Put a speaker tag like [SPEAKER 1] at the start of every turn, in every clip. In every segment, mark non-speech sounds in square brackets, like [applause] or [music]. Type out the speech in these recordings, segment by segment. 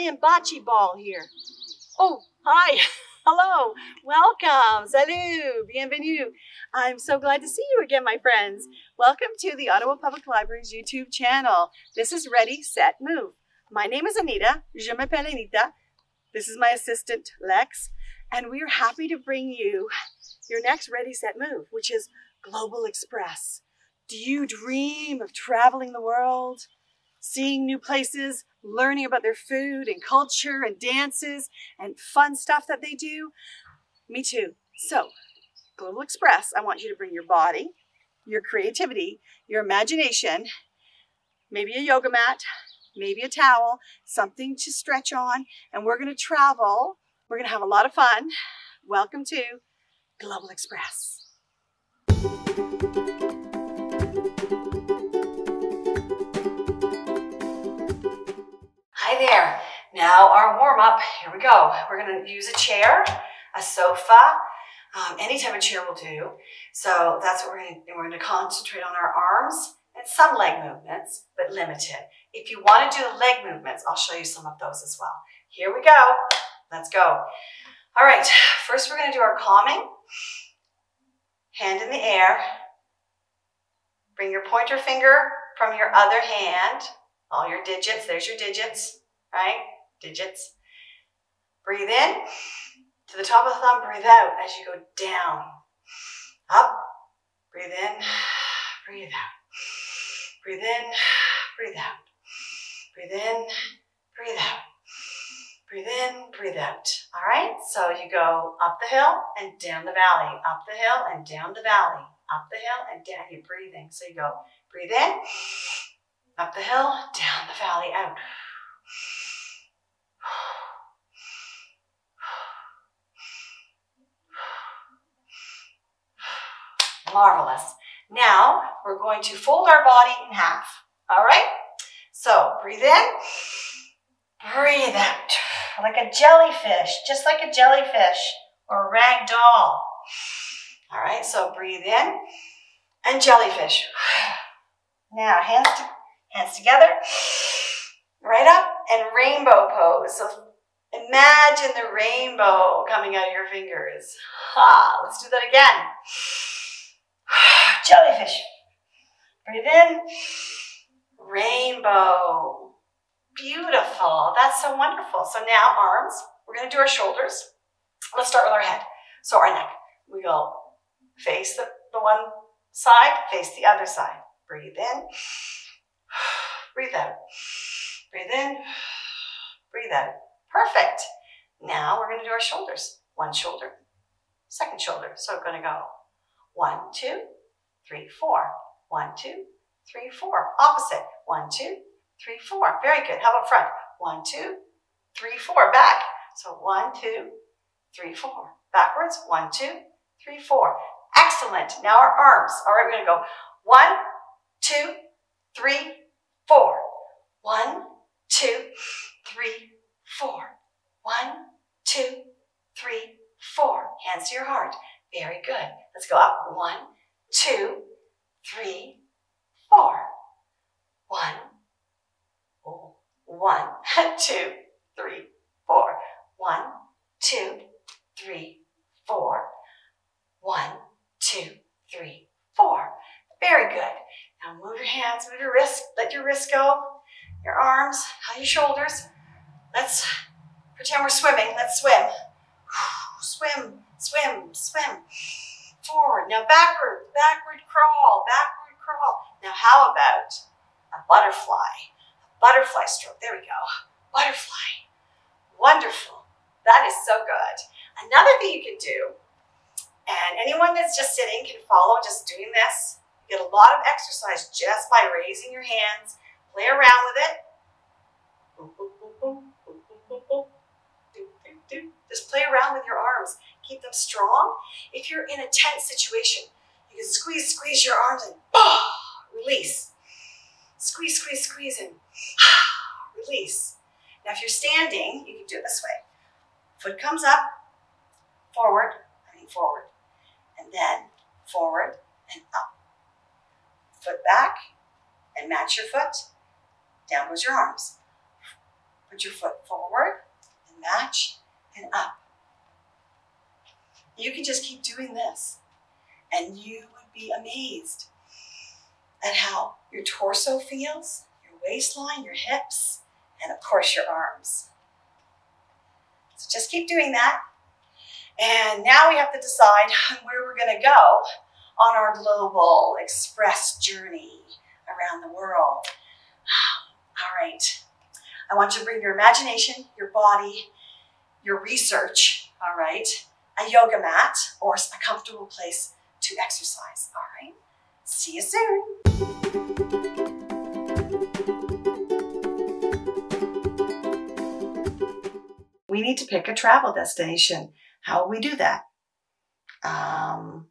[SPEAKER 1] playing bocce ball here. Oh, hi. [laughs] Hello. Welcome. Salut. Bienvenue. I'm so glad to see you again, my friends. Welcome to the Ottawa Public Library's YouTube channel. This is Ready, Set, Move. My name is Anita. Je m'appelle Anita. This is my assistant, Lex. And we are happy to bring you your next Ready, Set, Move, which is Global Express. Do you dream of traveling the world? Seeing new places, learning about their food and culture and dances and fun stuff that they do. Me too. So, Global Express, I want you to bring your body, your creativity, your imagination, maybe a yoga mat, maybe a towel, something to stretch on, and we're going to travel. We're going to have a lot of fun. Welcome to Global Express. Now our warm up, here we go. We're gonna use a chair, a sofa, um, any type of chair will do. So that's what we're gonna. We're gonna concentrate on our arms and some leg movements, but limited. If you wanna do the leg movements, I'll show you some of those as well. Here we go. Let's go. All right, first we're gonna do our calming. Hand in the air. Bring your pointer finger from your other hand all your digits, there's your digits right? Digits. Breathe in to the top of the thumb, breathe out as you go down. Up, breathe in, breathe out. Breathe in, breathe out. Breathe in, breathe out. Breathe in, breathe out. All right, so you go up the hill and down the valley, up the hill and down the valley, up the hill and down. You're breathing. So you go breathe in, up the hill, down the valley, out. Marvelous. Now we're going to fold our body in half. All right? So breathe in, breathe out. Like a jellyfish, just like a jellyfish or a rag doll. All right, so breathe in and jellyfish. Now hands, to, hands together, right up and rainbow pose. So imagine the rainbow coming out of your fingers. Ha, let's do that again. [sighs] Jellyfish. Breathe in. Rainbow. Beautiful. That's so wonderful. So now arms. We're going to do our shoulders. Let's start with our head. So our neck. We go face the, the one side, face the other side. Breathe in. [sighs] Breathe out. Breathe in. [sighs] Breathe out. Perfect. Now we're going to do our shoulders. One shoulder, second shoulder. So we're going to go one, two, three, four. One, two, three, four. Opposite. One, two, three, four. Very good. How about front? One, two, three, four. Back. So one, two, three, four. Backwards. One, two, three, four. Excellent. Now our arms. All right, we're going to go one, two, three, four. One, two, three, four. One, two, three, four. Hands to your heart. Very good. Let's go up. One, two, three, four. One, one, [laughs] two, three, four. One, two, three, four. One, two, three, four. Very good. Now move your hands, move your wrists, let your wrists go, your arms, your shoulders. Let's pretend we're swimming. Let's swim. [sighs] Swim, swim, swim forward. Now backward, backward crawl, backward crawl. Now how about a butterfly? A butterfly stroke. There we go. Butterfly. Wonderful. That is so good. Another thing you can do, and anyone that's just sitting can follow just doing this. You get a lot of exercise just by raising your hands. Play around with it. Just play around with your arms keep them strong. If you're in a tense situation, you can squeeze, squeeze your arms and bah, release. Squeeze, squeeze, squeeze and ah, release. Now if you're standing, you can do it this way. Foot comes up, forward, I mean forward, and then forward and up. Foot back and match your foot. Down goes your arms. Put your foot forward and match and up. You can just keep doing this and you would be amazed at how your torso feels, your waistline, your hips, and of course your arms. So just keep doing that. And now we have to decide [laughs] where we're going to go on our global express journey around the world. [sighs] All right. I want you to bring your imagination, your body, your research, all right, a yoga mat or a comfortable place to exercise, all right? See you soon. We need to pick a travel destination. How will we do that? Um,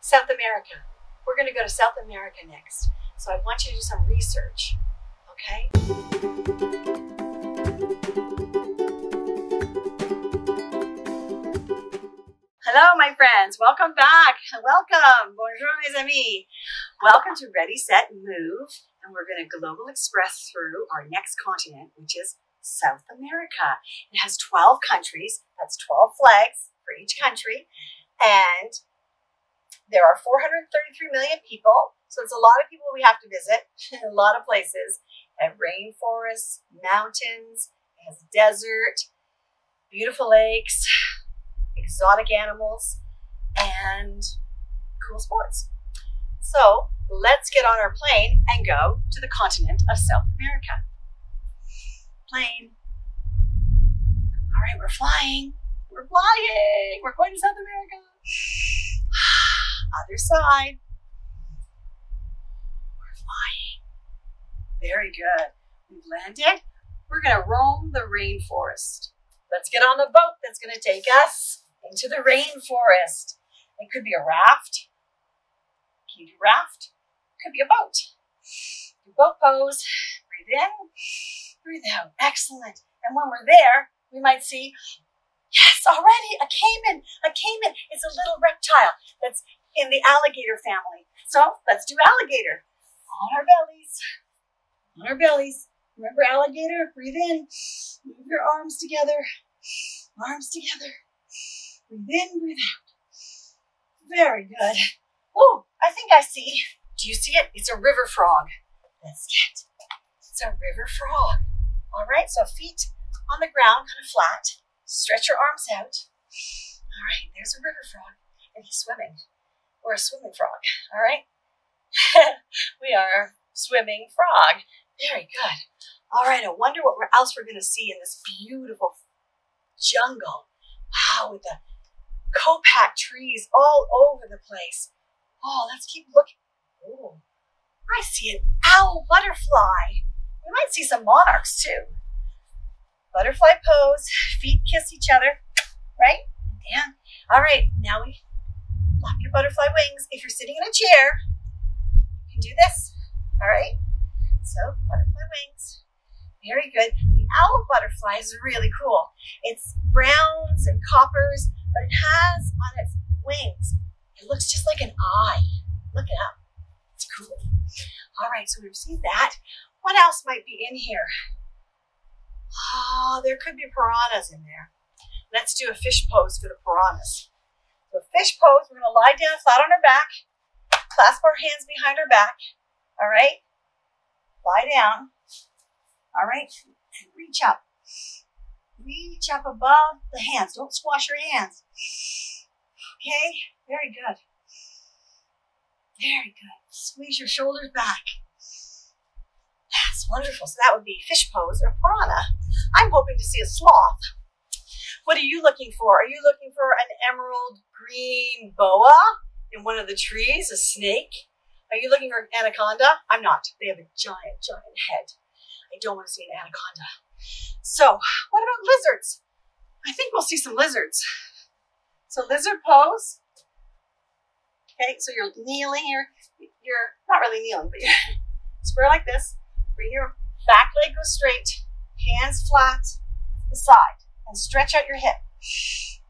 [SPEAKER 1] South America. We're going to go to South America next. So I want you to do some research, okay? Hello, my friends. Welcome back. Welcome. Bonjour, mes amis. Welcome to Ready, Set, Move. And we're going to global express through our next continent, which is South America. It has 12 countries. That's 12 flags for each country. And there are 433 million people. So it's a lot of people we have to visit, [laughs] a lot of places. And rainforests, mountains, it has desert, beautiful lakes, exotic animals, and cool sports. So let's get on our plane and go to the continent of South America. Plane. All right, we're flying. We're flying. We're going to South America. [sighs] Other side. We're flying. Very good. We've landed. We're going to roam the rainforest. Let's get on the boat that's going to take us into the rainforest. It could be a raft. Can you do raft? Could be a boat. Do boat pose. Breathe in, breathe out. Excellent. And when we're there, we might see, yes, already a caiman. A caiman is a little reptile that's in the alligator family. So let's do alligator. On our bellies on our bellies. Remember alligator? Breathe in. Move your arms together. Arms together. Breathe in, breathe out. Very good. Oh, I think I see. Do you see it? It's a river frog. That's it. It's a river frog. All right, so feet on the ground, kind of flat. Stretch your arms out. All right, there's a river frog, and he's swimming. We're a swimming frog, all right? [laughs] we are swimming frog. Very good. All right, I wonder what else we're going to see in this beautiful jungle. Wow, with the kapok trees all over the place. Oh, let's keep looking. Oh, I see an owl butterfly. We might see some monarchs too. Butterfly pose, feet kiss each other, right? Yeah. All right, now we flap your butterfly wings. If you're sitting in a chair, you can do this. All right. So butterfly wings. Very good. The owl butterfly is really cool. It's browns and coppers, but it has on its wings, it looks just like an eye. Look it up. It's cool. All right, so we've seen that. What else might be in here? Oh, there could be piranhas in there. Let's do a fish pose for the piranhas. So fish pose, we're gonna lie down flat on our back, clasp our hands behind our back, all right? Lie down. All right. Reach up. Reach up above the hands. Don't squash your hands. Okay. Very good. Very good. Squeeze your shoulders back. That's wonderful. So that would be fish pose or piranha. I'm hoping to see a sloth. What are you looking for? Are you looking for an emerald green boa in one of the trees, a snake? Are you looking for an anaconda? I'm not. They have a giant, giant head. I don't want to see an anaconda. So, what about lizards? I think we'll see some lizards. So lizard pose. Okay, so you're kneeling, you're, you're not really kneeling, but you're [laughs] square like this. Bring your back leg go straight, hands flat, the side, and stretch out your hip.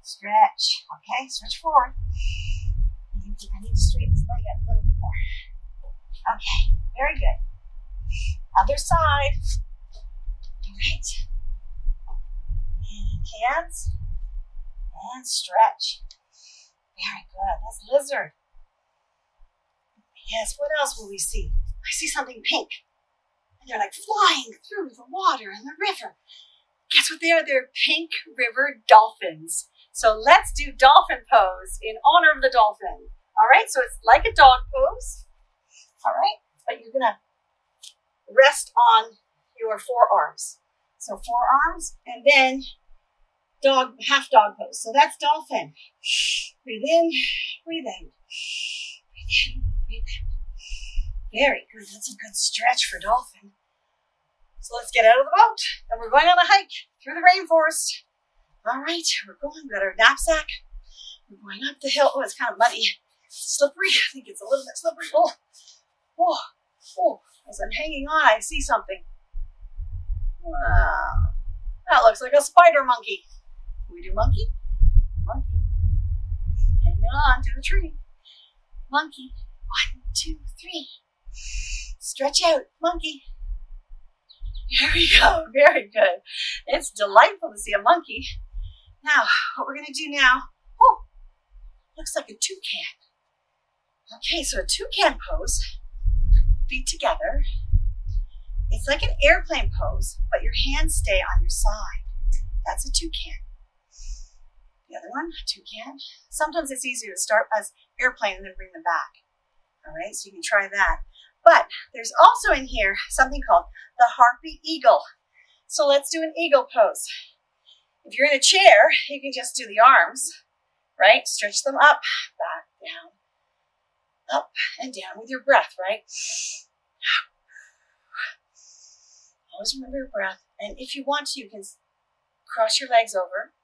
[SPEAKER 1] Stretch, okay, stretch forward. I need to straighten this leg out a little more. Okay, very good. Other side. Right. And hands. And stretch. Very good. That's lizard. Yes, what else will we see? I see something pink. And they're like flying through the water and the river. Guess what they are? They're pink river dolphins. So let's do dolphin pose in honor of the dolphin. All right, so it's like a dog pose. All right, but you're gonna rest on your forearms. So forearms and then dog, half dog pose. So that's dolphin. Breathe in, breathe in, breathe in, breathe. Very good. That's a good stretch for dolphin. So let's get out of the boat and we're going on a hike through the rainforest. All right, we're going. We've got our knapsack. We're going up the hill. Oh, it's kind of muddy, slippery. [laughs] I think it's a little bit slippery. Oh, oh, oh. As I'm hanging on, I see something. Wow, that looks like a spider monkey. We do monkey? Monkey. Hanging on to the tree. Monkey. One, two, three. Stretch out, monkey. There we go. [laughs] Very good. It's delightful to see a monkey. Now, what we're going to do now, oh, looks like a toucan. Okay, so a toucan pose, feet together. It's like an airplane pose, but your hands stay on your side. That's a toucan. The other one, toucan. Sometimes it's easier to start as airplane and then bring them back. All right, so you can try that. But there's also in here something called the harpy eagle. So let's do an eagle pose. If you're in a chair, you can just do the arms, right? Stretch them up, back, down, up and down with your breath, right? Always remember your breath. And if you want to, you can cross your legs over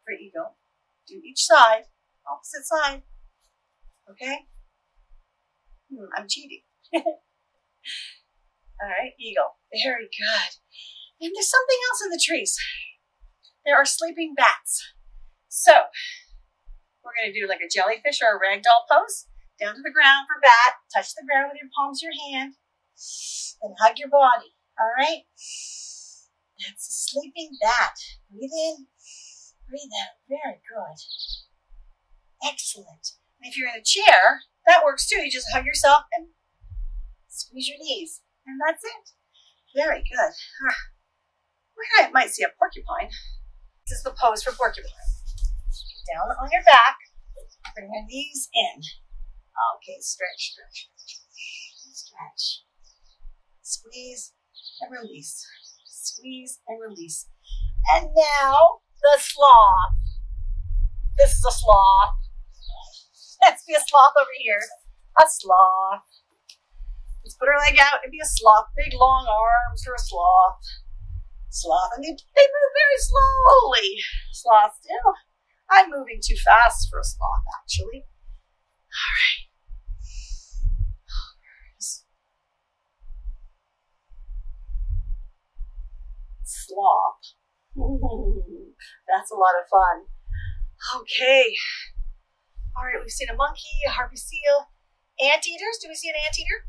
[SPEAKER 1] for eagle. Do each side, opposite side. Okay? Hmm, I'm cheating. [laughs] All right, eagle. Very good. And there's something else in the trees. There are sleeping bats. So, we're going to do like a jellyfish or a ragdoll pose. Down to the ground for bat. Touch the ground with your palms your hand. And hug your body. All right? That's a sleeping bat. Breathe in. Breathe out. Very good. Excellent. And if you're in a chair, that works too. You just hug yourself and Squeeze your knees. And that's it. Very good. I might see a porcupine. This is the pose for porcupine. Down on your back. Bring your knees in. Okay, stretch, stretch, stretch. Squeeze and release. Squeeze and release. And now the sloth. This is a sloth. [laughs] Let's be a sloth over here. A sloth. Let's put her leg out and be a sloth. Big long arms for a sloth. Sloth. And they, they move very slowly. Sloth do. I'm moving too fast for a sloth, actually. All right. Sloth. [laughs] that's a lot of fun. Okay. All right, we've seen a monkey, a harpy seal, anteaters. Do we see an anteater?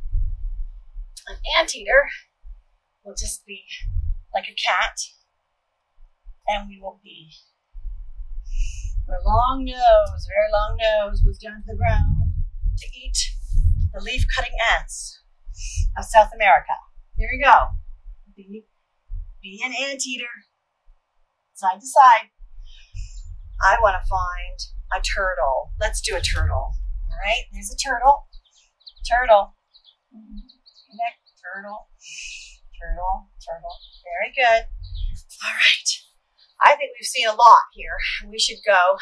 [SPEAKER 1] An anteater will just be like a cat, and we will be. Her long nose, very long nose, goes down to the ground to eat the leaf cutting ants of South America. Here we go. Be, an anteater, side to side. I want to find a turtle. Let's do a turtle. All right, there's a turtle. Turtle turtle, turtle, turtle. Very good. All right. I think we've seen a lot here. We should go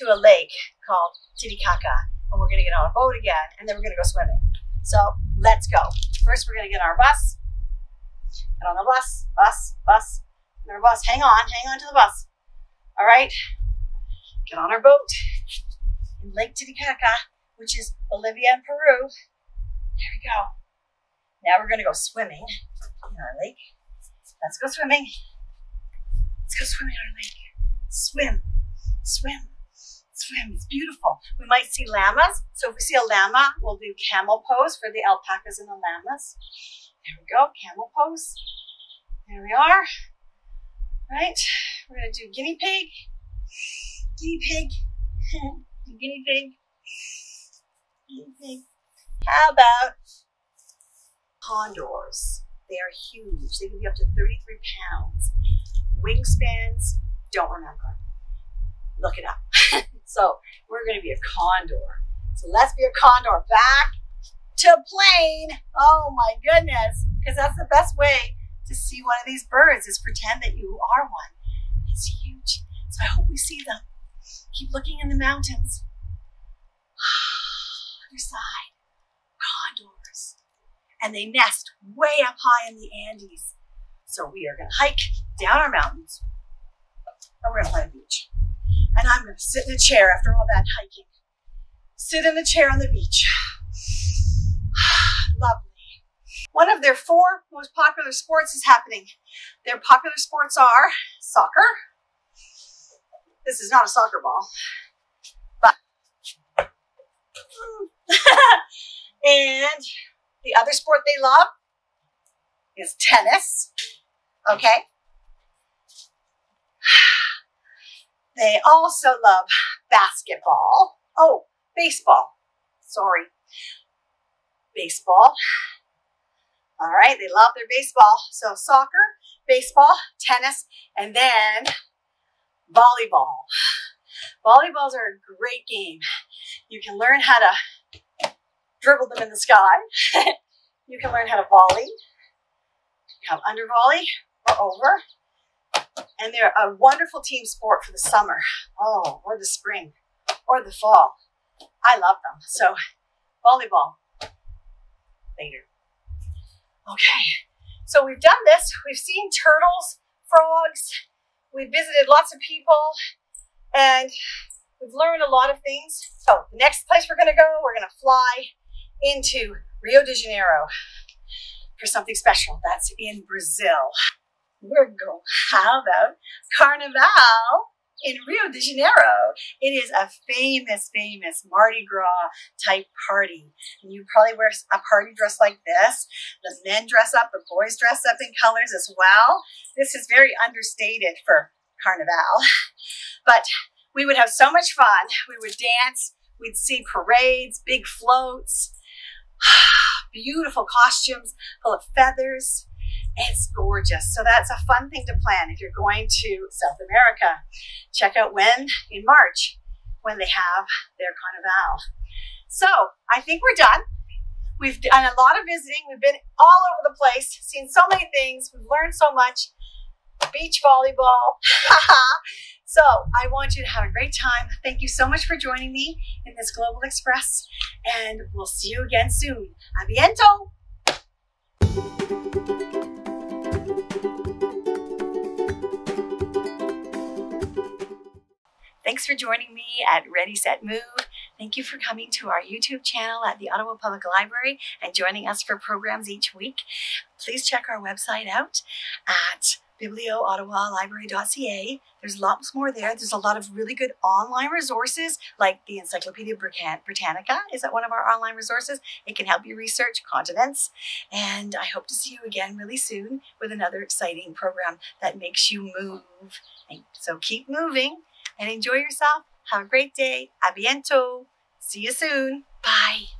[SPEAKER 1] to a lake called Titicaca, and we're going to get on a boat again, and then we're going to go swimming. So let's go. First, we're going to get on our bus. Get on the bus, bus, bus. Get on Our bus. Hang on, hang on to the bus. All right. Get on our boat in Lake Titicaca, which is Bolivia and Peru. There we go. Now we're going to go swimming in our lake. Let's go swimming. Let's go swimming in our lake. Swim, swim, swim. It's beautiful. We might see llamas. So if we see a llama, we'll do camel pose for the alpacas and the llamas. There we go, camel pose. There we are. Right, we're gonna do guinea pig, guinea pig, [laughs] guinea pig, guinea pig. How about condors? They are huge. They can be up to 33 pounds. Wingspans, don't remember. Look it up. [laughs] so we're gonna be a condor. So let's be a condor. Back to plane. Oh my goodness. Because that's the best way to see one of these birds is pretend that you are one. It's huge. So I hope we see them. Keep looking in the mountains. [sighs] Other side. Condors. And they nest way up high in the Andes. So we are going to hike down our mountains. And we're going to find a beach. And I'm going to sit in a chair after all that hiking. Sit in a chair on the beach. Lovely. One of their four most popular sports is happening. Their popular sports are soccer. This is not a soccer ball, but [laughs] and the other sport they love is tennis. Okay. They also love basketball. Oh, baseball. Sorry. Baseball. All right, they love their baseball. So soccer, baseball, tennis, and then volleyball. Volleyballs are a great game. You can learn how to dribble them in the sky. [laughs] you can learn how to volley. You have under volley or over. And they're a wonderful team sport for the summer. Oh, or the spring or the fall. I love them. So volleyball later. Okay, so we've done this. We've seen turtles, frogs. We've visited lots of people and we've learned a lot of things. So the next place we're gonna go, we're gonna fly into Rio de Janeiro for something special. That's in Brazil. We're going to how about Carnival? In Rio de Janeiro. It is a famous, famous Mardi Gras type party. And you probably wear a party dress like this. The men dress up, the boys dress up in colors as well. This is very understated for Carnival. [laughs] But we would have so much fun. We would dance, we'd see parades, big floats, [sighs] beautiful costumes full of feathers. It's gorgeous. So that's a fun thing to plan if you're going to South America. Check out when in March when they have their carnival. So I think we're done. We've done a lot of visiting. We've been all over the place, seen so many things. We've learned so much. Beach volleyball. [laughs] so I want you to have a great time. Thank you so much for joining me in this Global Express, and we'll see you again soon. A biento. Thanks for joining me at Ready, Set, Move. Thank you for coming to our YouTube channel at the Ottawa Public Library and joining us for programs each week. Please check our website out at biblioottawalibrary.ca. There's lots more there. There's a lot of really good online resources like the Encyclopedia Britannica is that one of our online resources. It can help you research continents. And I hope to see you again really soon with another exciting program that makes you move. So keep moving and enjoy yourself. Have a great day. A. See you soon. Bye.